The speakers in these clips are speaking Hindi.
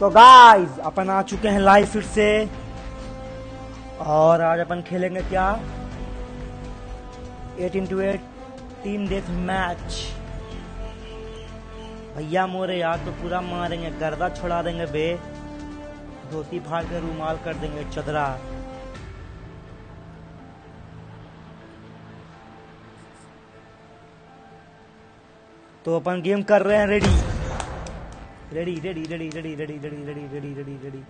तो गाइस अपन आ चुके हैं लाइव फिर से। और आज अपन खेलेंगे क्या? Eight into eight team death match भैया मोरे, यार तो पूरा मारेंगे, गर्दा छोड़ा देंगे बे। धोती फाड़ के रूमाल कर देंगे, चदरा। तो अपन गेम कर रहे हैं ready Ready ready ready ready ready ready ready ready ready ready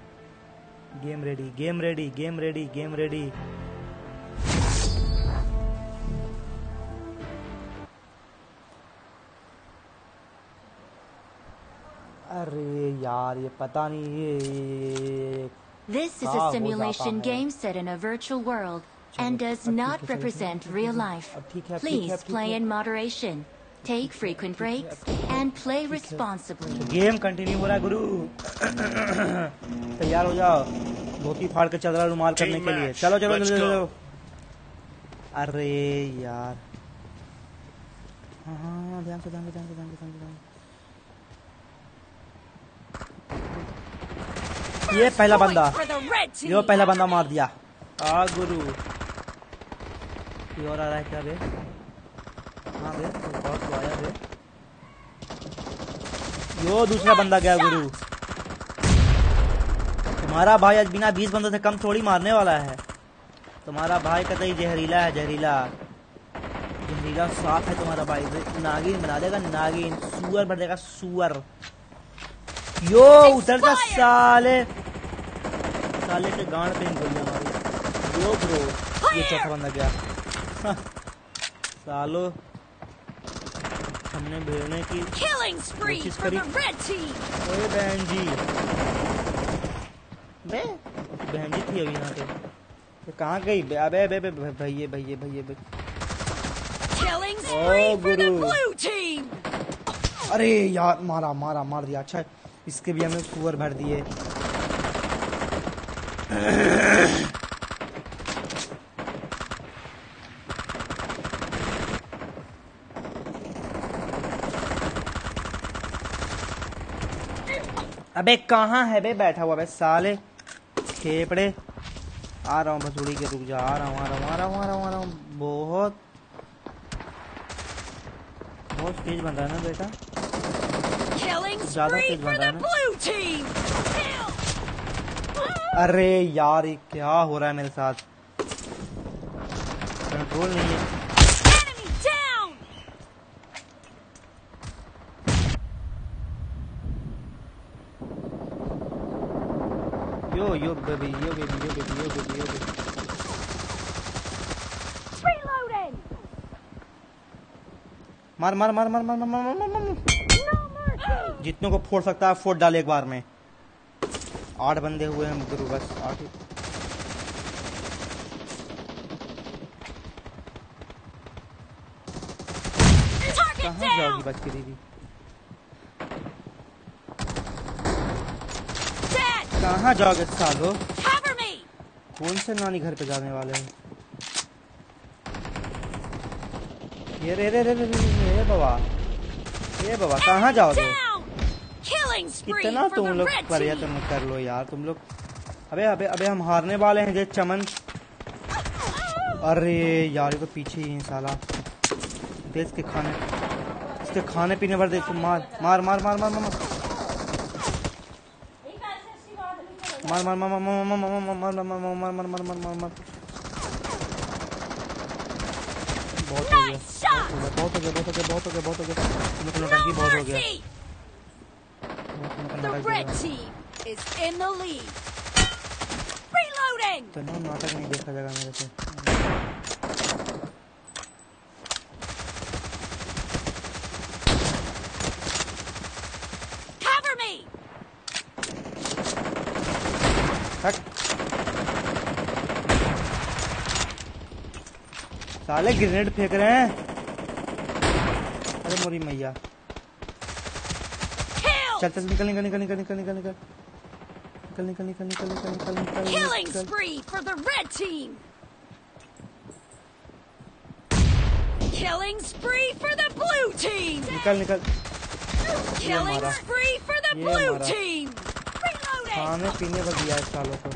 game ready game ready game ready game ready अरे यार ये पता नहीं ये This is हाँ, a हो simulation जाता है। game set in a virtual world and चलो, does अब not ठीक है, represent ठीक है, real ठीक है, life. अब ठीक है, अब ठीक है, Please अब ठीक play है। in moderation. Take frequent breaks and play responsibly. Game continue हो रहा है गुरु। तैयार हो जाओ। धोती फाड़ के चदरा रुमाल करने के लिए। चलो चलो चलो चलो। अरे यार। हाँ हाँ ध्यान से ध्यान से ध्यान से ध्यान से ध्यान से ध्यान से। ये पहला बंदा. यो पहला बंदा मार दिया। आ गुरु। ये और आ रहा है क्या बे हाँ बे बहुत तो आया बे यो दूसरा बंदा गया गुरु। तुम्हारा भाई आज बिना बीस बंदों से कम थोड़ी मारने वाला है। तुम्हारा भाई कतई जहरीला है जहरीला। जहरीला साफ़ है तुम्हारा भाई। नागिन बना देगा नागिन। सुअर बन देगा सुअर। यो उधर का साले। साले के गांड पे गोलियाँ मारी। यो ब्रो ये चौथा बंदा गया। सालो। हमने भेड़ने की कोशिश करी। ओए बहन जी। बे बहन जी थी अभी यहाँ पे। कहाँ गई? बे अबे बे बे बे- भैये भैये भैये blue team. अरे यार मारा मारा मार दिया। अच्छा इसके भी हमें सुअर भर दिए। अबे कहाँ है बे बैठा हुआ बे साले? खेपड़े। आ रहा हूँ भसुड़ी के रुक जा। आ रहा हूँ आ रहा हूँ आ रहा हूँ आ रहा हूँ आ रहा हूँ। बहुत बहुत तेज बन रहा है ना बेटा। ज़्यादा तेज बन रहा है ना. अरे यार ये क्या हो रहा है मेरे साथ? कंट्रोल नहीं है Enemy down. Yo yo baby yo baby yo baby yo baby yo baby Reloading. मार मार मार मार मार मार मार मार मार mercy. जितनों को फोड़ सकता है फोड़ डाल एक बार में आठ बंदे हुए हैं गुरु बस आठ कहाँ जाओगी down. बच के दीदी कहाँ जाओगे सालो कौन से नानी घर पे जाने वाले हैं? ये रे रे रे रे रे रे बाबा। ये बाबा कहाँ जाओगे? कितना तुम लोग red प्रयत्न कर लो यार तुम लोग। अबे अबे अबे हम हारने वाले हैं जे चमन। अरे यार ये तो पीछे ही है साला। देश के खाने इसके खाने पीने पर देख मार मार मार मार मार मार मार। मार मार मार मार मार मार मार मार मार मार मार मार मार मार मार मार बहुत हो गया Nice shot. बहुत हो गया बहुत हो गया बहुत हो गया बहुत हो गया तुम लोग No नौटंकी बहुत हो गया mercy. तुम लोग The नाटक red हो गया। team is in the lead. Reloading. तो ना नाटक नहीं देखा जाएगा मेरे से Cover me. हट साले ग्रेनेड फेंक रहे हैं अरे मोरी मैया चल चल निकल निकल निकल निकल निकल निकल निकल निकल निकल निकल निकल निकल निकल निकल Killing निकल spree for the red team. Killing spree for the blue team. निकल निकल Killing spree for the blue team. खाने पीने पर दिया इस सालों को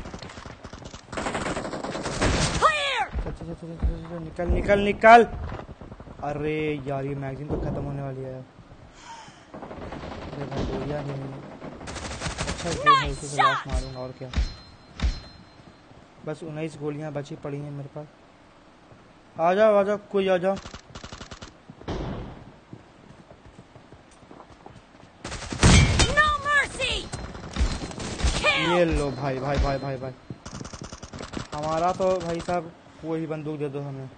चल, चल, चल, चल, निकल निकल निकल। अरे यार ये मैगजीन तो खत्म होने वाली है। अच्छा है मारूँगा और क्या? बस उन्नीस गोलियाँ बची पड़ी हैं मेरे पास। आ जाओ आ जाओ कोई आ जाओ No ये लो भाई भाई भाई भाई भाई। हमारा तो भाई साहब वही बंदूक दे दो हमें।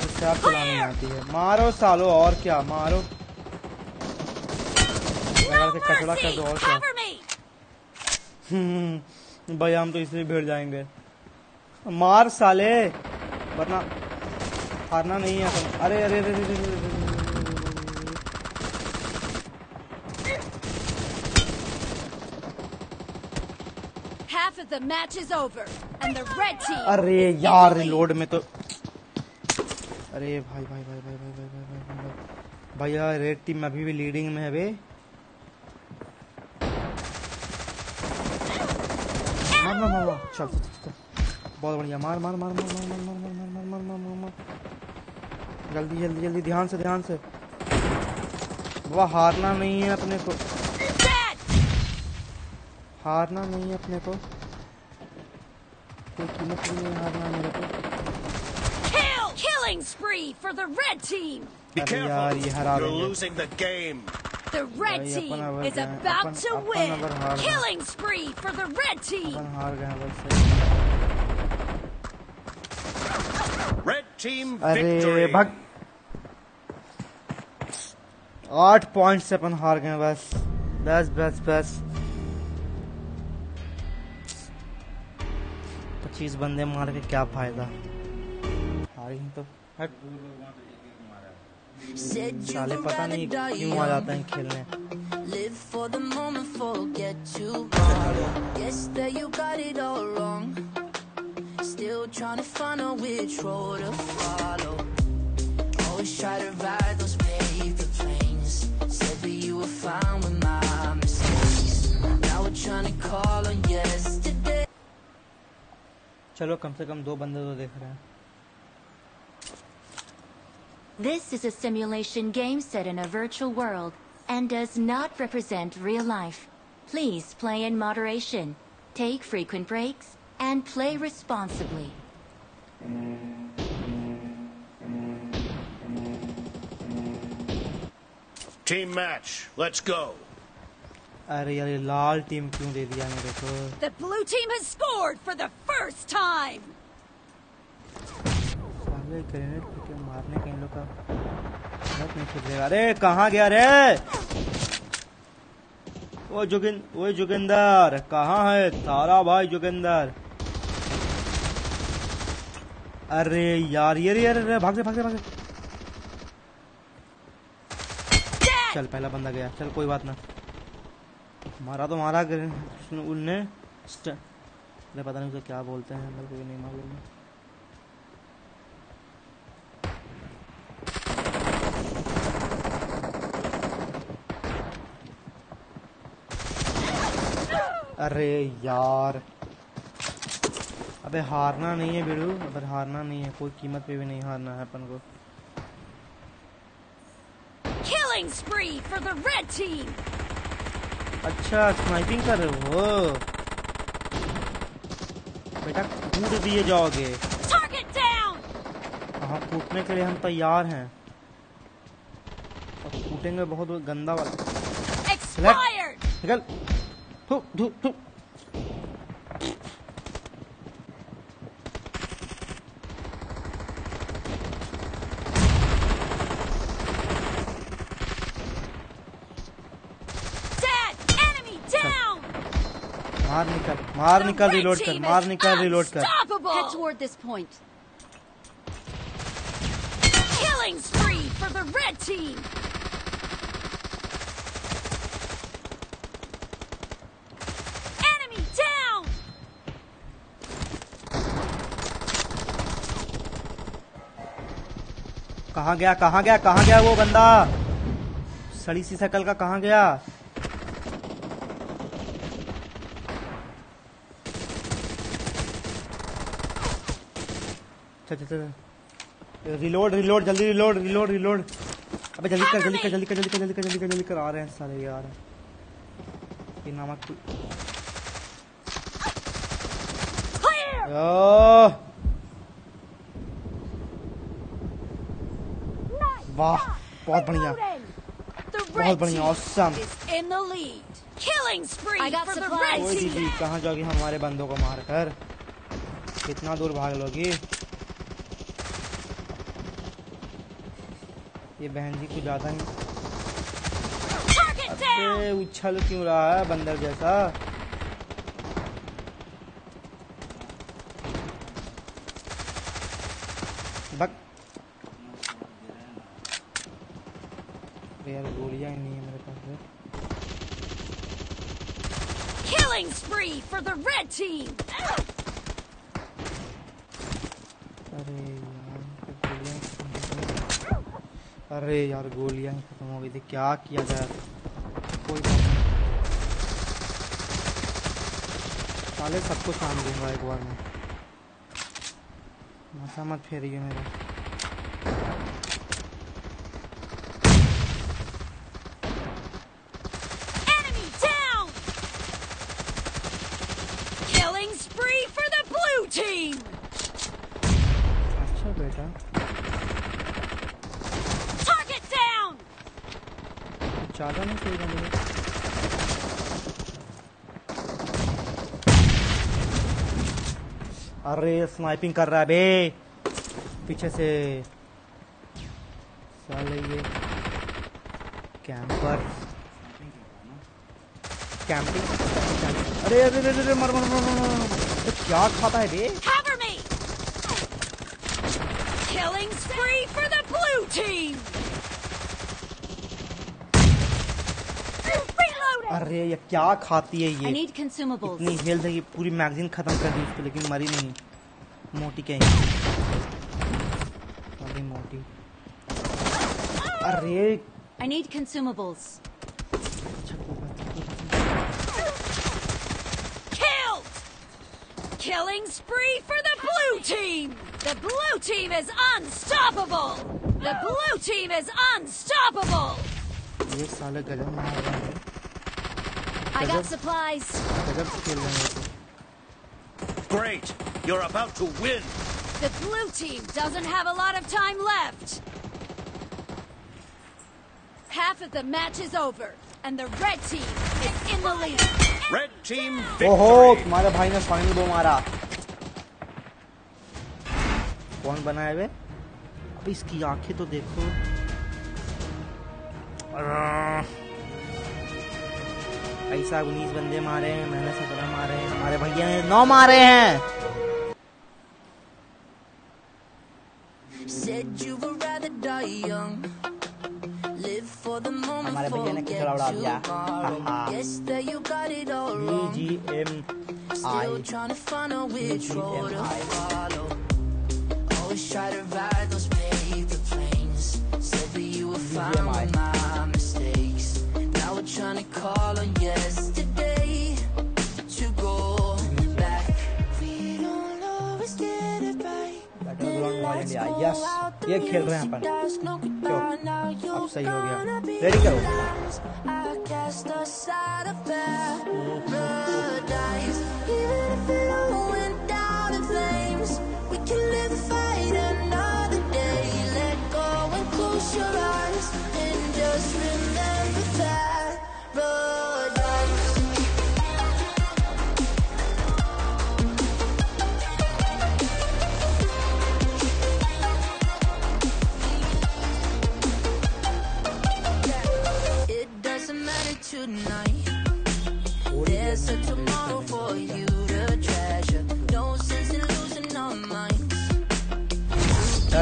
जिससे आप चलाने आती है। मारो सालो और क्या? मारो। के कचड़ा कर दो और क्या? हम्म, भाई हम तो इसलिए भिड़ जाएँगे। मार साले वरना हारना नहीं है। अरे अरे अरे अरे, अरे, अरे, अरे, the match is over, and the red team. अरे यार रिलोड में तो अरे भाई भाई भाई भाई भाई भाई भाई भाई भाई भाई यार रेड टीम अभी भी लीडिंग में है बे मार मार मार मार चल चल चल, चल बहुत बढ़िया मार मार मार मार मार मार मार मार मार मार मार मार मार मार जल्दी जल्दी जल्दी ध्यान से ध्यान से वह हारना नहीं है अपने को हारना नहीं है अपने को कोई कीमत नहीं है हारना मेरे को Kill! Killing spree for the red team. Be अरे यार ये careful. हरा You're देंगे losing the game. The red भाई, team अपन अवर is गए हैं, about upon- to upon win. अवर हार गए। Killing spree for the red team. अपन हार गए हैं बस Red team अरे victory. भग आठ पॉइंट से अपन हार गए हैं बस बस बस बस पच्चीस बंदे मार के क्या फायदा हार ही तो हट साले पता नहीं क्यों आ जाते हैं खेलने Live for the moment, forget tomorrow. Guess that you got it all wrong. Still trying to find out which road to follow. Always try to ride those paper planes. Said that you were fine with my mistakes. Now we're trying to call on yesterday. चलो कम से कम दो बंदे तो देख रहे हैं This is a simulation game set in a virtual world and does not represent real life. Please play in moderation, take frequent breaks, and play responsibly. Team match. Let's go. अरे यार ये लाल टीम क्यों दे दिया मेरे को The blue team has scored for the first time. साले ग्रेनेड फेंके मारने का इन लोग का बहुत नहीं सुधरेगा अरे कहाँ गया रे? ओ जोगिन ओए जोगिंदर कहाँ है तारा भाई जोगिंदर? अरे यार ये रे ये रे रे, भाग दे भाग दे भाग दे। चल पहला बंदा गया। चल कोई बात ना। मारा तो मारा उनने स्ट- अरे पता नहीं उसे क्या बोलते हैं, मेरे को भी नहीं मालूम। है अरे यार। अबे हारना नहीं है बिड़ू अबे हारना नहीं है। कोई कीमत पे भी नहीं हारना है अपन को। Killing spree for the red team. अच्छा स्नाइपिंग कर रहे हो? बेटा कूद दिए जाओगे। हाँ कूटने के लिए हम तैयार हैं। और कूटेंगे बहुत गंदा वाला। निकल। धूप थू थू Dead. Enemy down. मार निकल मार निकल रिलोड कर मार निकल रिलोड कर। कहा गया कहा गया कहा गया वो बंदा? सड़ी सी सकल का कहा गया? चल चल रिलोड रिलोड जल्दी रिलोड रिलोड रिलोड अबे जल्दी कर जल्दी कर जल्दी कर जल्दी कर जल्दी कर जल्दी कर जल्दी कर आ रहे हैं सारे यार। ये नमक वाह बहुत बढ़िया। बहुत बढ़िया. दीदी कहाँ जाओगी हमारे बंदों को मारकर। कितना दूर भाग लोगी? ये बहन जी कुछ ज़्यादा ही उछल क्यों रहा है बंदर जैसा बक यार गोलियाँ नहीं है मेरे पास। Killing spree for the red team. अरे यार गोलियाँ ही खत्म हो गई थी। क्या किया जाए? कोई बात नहीं। साले सबको शाम दूँगा एक बार में। मसा मत फेरिए मेरा। Down! Killing spree for the blue team. अच्छा बेटा Target down! ज़्यादा नहीं सही मुझे अरे स्नाइपिंग कर रहा है बे पीछे से साले ये कैंपर कैंपिंग अरे अरे अरे अरे, मर मर मर मर मर। क्या खाता है बे! Killing spree for the blue team. Reloading! अरे ये क्या खाती है ये इतनी हेल्थ है कि पूरी मैगजीन खत्म कर दी उसको लेकिन मरी नहीं मोटी कहीं मोटी अरे I need consumables. अच्छा Killed! Killing spree for the blue team! The blue team is unstoppable! The blue team is unstoppable! ये साले गजब मार रहे हैं I got supplies. गजब से खेल रहे हैं ये तो। Great. You're about to win. The blue team doesn't have a lot of time left. Half of the match is over, and the red team is in the lead. Red team ओहो victory. तुम्हारे भाई ने फाइनल वो मारा कौन बनाया वे अब इसकी आंखें तो देखो अरह। ऐसा उन्नीस बंदे मारे हैं मैंने सत्रह मारे हैं हमारे भैया ने नौ मारे हैं। हमारे भैया ने खिचड़ा उड़ा दिया। Now we're trying to call on yesterday to go back. We don't always get it right. Battleground mobile India yes ये खेल रहे हैं अपन क्यों? अब सही हो गया रेडी करो I guess the side of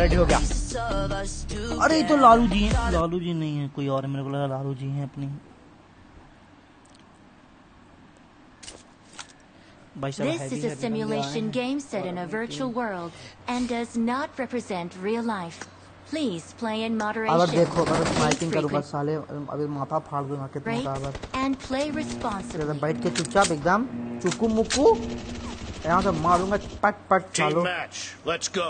ready हो गया Pieces of us अरे ये तो together. लालू जी हैं लालू जी नहीं है कोई और है, मेरे को लगा लालू जी हैं अपनी भाई साहब This heavy is a heavy simulation बंदे आए game set in a virtual world and does not represent real life. Please play in moderation. अगर साले अभी माथा फाड़ दूँगा कितना and play responsibly. अगर बैठ के चुपचाप एकदम चुकू मुकू यहाँ से मारूंगा पट पट सालो. Team match, let's go.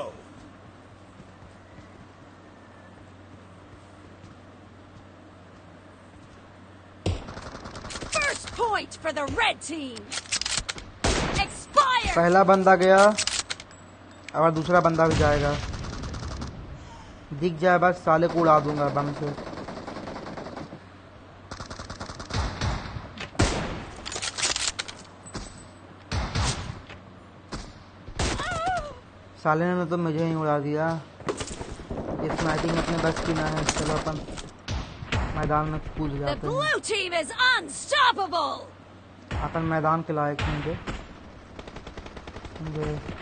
First point for the red team. Expire. पहला बंदा गया. अगर दूसरा बंदा भी जाएगा. दिख जाए बस साले को उड़ा दूँगा बम से। साले ने तो मुझे ही उड़ा दिया। ये स्नाइपिंग अपने बस की ना है चलो अपन मैदान में कूद जाते हैं. अपन मैदान के लायक होंगे। होंगे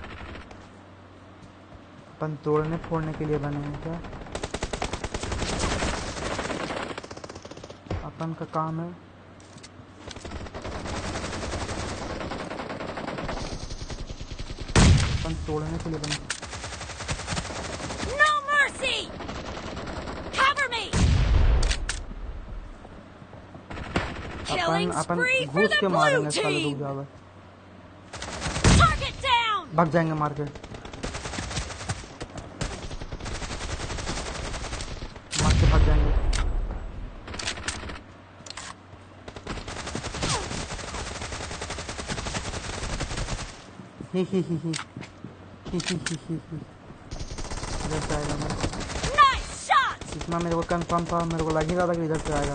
अपन तोड़ने फोड़ने के लिए बने हैं क्या? अपन का काम है। अपन तोड़ने के लिए बने. अपन अपन घुस के मारेंगे साले रुक जाओ भाग जाएँगे मार के। Nice. इतना मेरे को कंफर्म था मेरे को लग ही रहा था कि इधर से आएगा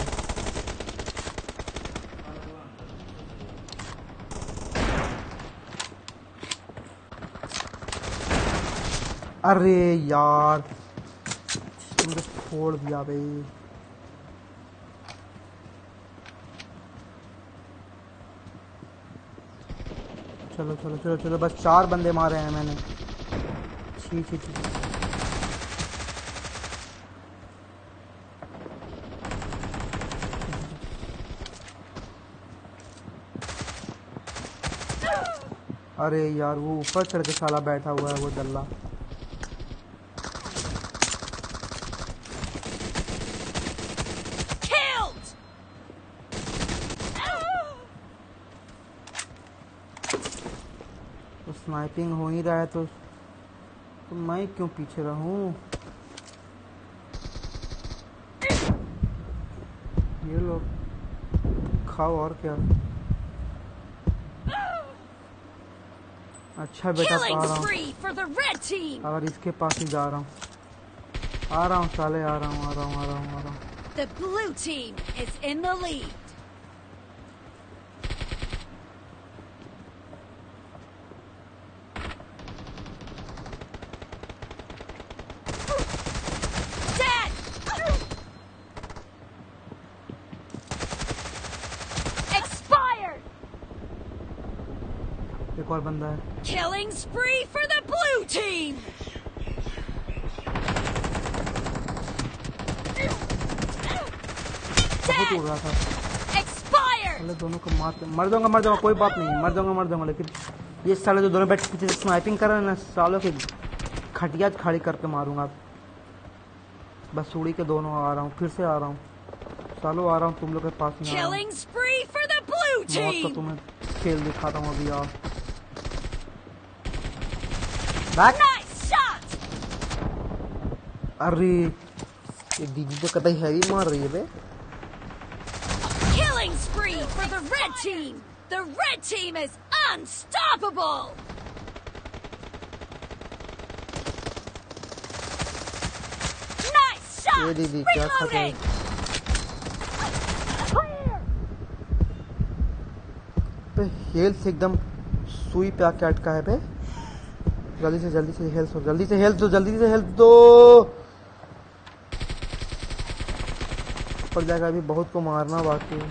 अरे यार तुमने छोड़ दिया भाई चलो चलो चलो चलो, बस चार बंदे मारे हैं मैंने। छी छी छी। अरे यार, वो ऊपर चढ़ के साला बैठा हुआ है, वो दल्ला Killed. तो स्नाइपिंग हो ही रहा है तो, तो मैं क्यों पीछे रहूँ? ये लोग खाओ और क्या? अच्छा बेटा तो आ रहा हूँ. अगर इसके पास ही जा रहा हूँ। आ रहा हूँ साले आ रहा हूँ आ रहा हूँ आ रहा हूँ आ रहा हूँ। The blue team is in the lead. एक और बंदा है। Killing spree for the blue team. बहुत उड़ रहा था। Expired. साले दोनों को मारते मर जाऊँगा मर जाऊँगा कोई बात नहीं मर जाऊँगा मर जाऊँगा लेकिन ये साले जो दोनों बैठ पीछे स्नाइपिंग कर रहे हैं ना सालों के खटिया खड़ी करके मारूँगा। बस उड़ी के दोनों आ रहा हूँ फिर से आ रहा हूँ। सालों आ रहा हूँ तुम लोग के पास में मौत का तुम्हें खेल दिखाता हूँ अभी यार बैक Nice shot. अरे ये दीदी तो कतई हैवी मार रही है बे Killing spree for the red team. The red team is unstoppable. Nice shot. ये दीदी क्या खाता है Reloading. Clear. पे हेल्थ एकदम सुई पे आके अटका है पे जल्दी से जल्दी से हेल्थ दो जल्दी से हेल्थ दो जल्दी से हेल्थ दो। पड़ जाएगा अभी बहुत को मारना बाकी।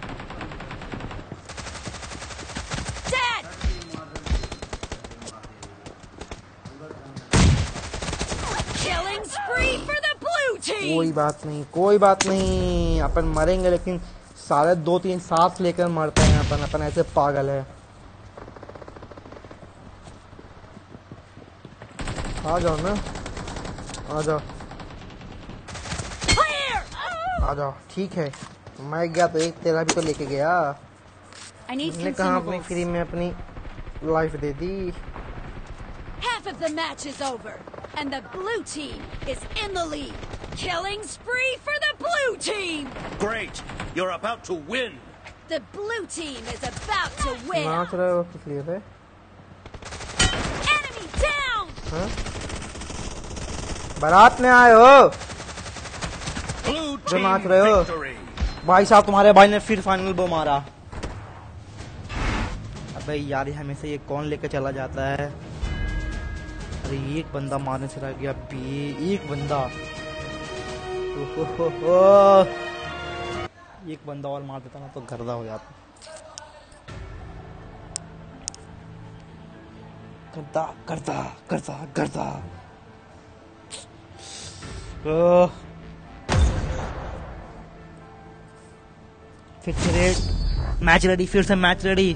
है कोई बात नहीं कोई बात नहीं। अपन मरेंगे लेकिन सारे दो तीन सांस लेकर मरते हैं। अपन अपन ऐसे पागल है। आ जाओ ना आ जाओ Clear. आ जाओ ठीक है मैं गया तो एक तेरा भी तो लेके गया I need मैंने कहा अपनी फ्री consumables. में अपनी लाइफ दे दी Half of the match is over, and the blue team is in the lead. Killing spree for the blue team. Great! You're about to win! The blue team is about to win. नाच रहे हो किस लिए थे Enemy down. हाँ? बारात में आए हो। जो नाच रहे हो। भाई साहब तुम्हारे भाई ने फिर फाइनल बो मारा। अबे यार ये हमेशा ये कौन लेकर चला जाता है? अरे एक बंदा मारने से रह गया बे एक बंदा। ओहोहोहो। एक बंदा और मार देता ना तो गर्दा हो जाता। करता करता करता करता ओह फिर से रेड मैच रेडी फिर से मैच रेडी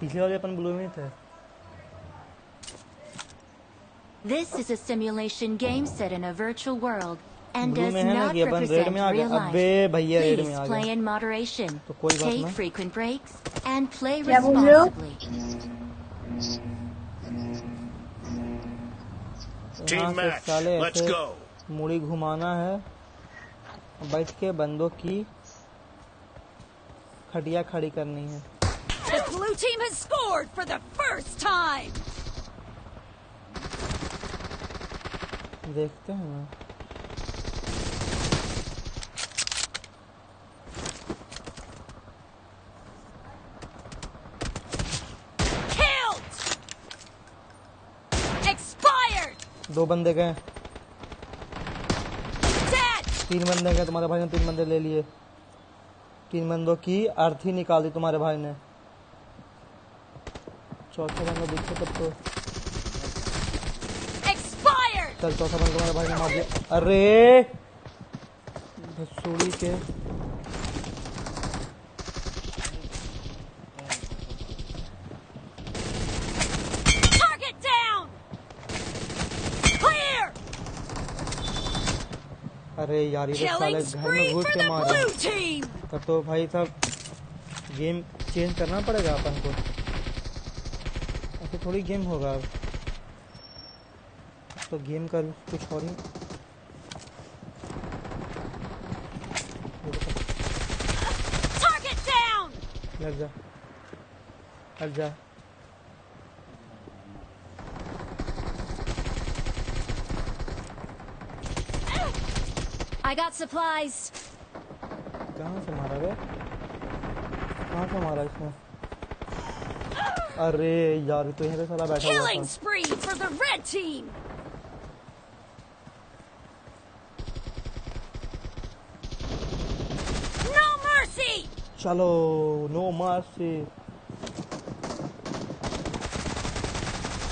पिछले वाले अपन ब्लू में थे This is a simulation game set in a virtual world and Blue does में है ना not कि अपन रेड represent में आ गए real life. अबे भैया रेड में Please आ play गए in moderation. तो कोई बात Take नहीं। frequent breaks and play क्या बोल रहे हो? responsibly. मुड़ी घुमाना है। बैठ के बंदों की खटिया खड़ी करनी है। The देखते हैं। ना दो बंदे गए। तीन बंदे गए तुम्हारे भाई ने तीन बंदे ले लिए। तीन बंदों की अर्थी निकाल दी तुम्हारे भाई ने। चौथा बंदा दिखे तब तो. चल चौथा बंदा तुम्हारे भाई ने मार दिया। अरे! भसूड़ी के अरे यार ये तो साले घर में घुस के मारे। तब तो भाई साहब गेम चेंज करना पड़ेगा अपन को। ऐसे थोड़ी गेम होगा अब। तो गेम का कुछ और ही. लग जा। लग जा। I got supplies. कहाँ से मारा गया कहाँ से मारा इसने अरे यार ये तो यहीं पे साला बैठा हुआ Killing था spree for the red team. No mercy. चलो नो मार्सी